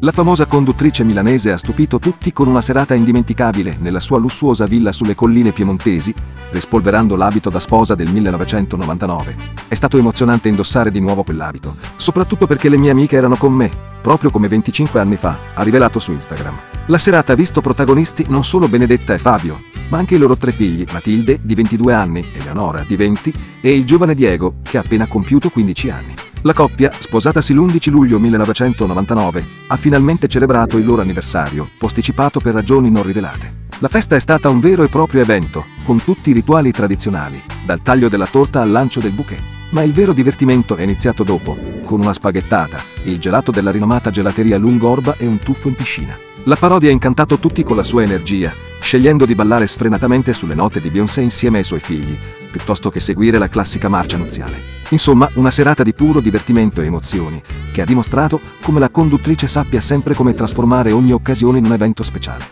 La famosa conduttrice milanese ha stupito tutti con una serata indimenticabile nella sua lussuosa villa sulle colline piemontesi, rispolverando l'abito da sposa del 1999. È stato emozionante indossare di nuovo quell'abito, soprattutto perché le mie amiche erano con me, proprio come 25 anni fa, ha rivelato su Instagram. La serata ha visto protagonisti non solo Benedetta e Fabio, ma anche i loro tre figli, Matilde, di 22 anni, Eleonora, di 20, e il giovane Diego, che ha appena compiuto 15 anni. La coppia, sposatasi l'11 luglio 1999, ha finalmente celebrato il loro anniversario, posticipato per ragioni non rivelate. La festa è stata un vero e proprio evento, con tutti i rituali tradizionali, dal taglio della torta al lancio del bouquet. Ma il vero divertimento è iniziato dopo, con una spaghettata, il gelato della rinomata gelateria Lungorba e un tuffo in piscina. La parodia ha incantato tutti con la sua energia, scegliendo di ballare sfrenatamente sulle note di Beyoncé insieme ai suoi figli, piuttosto che seguire la classica marcia nuziale. Insomma, una serata di puro divertimento e emozioni, che ha dimostrato come la conduttrice sappia sempre come trasformare ogni occasione in un evento speciale.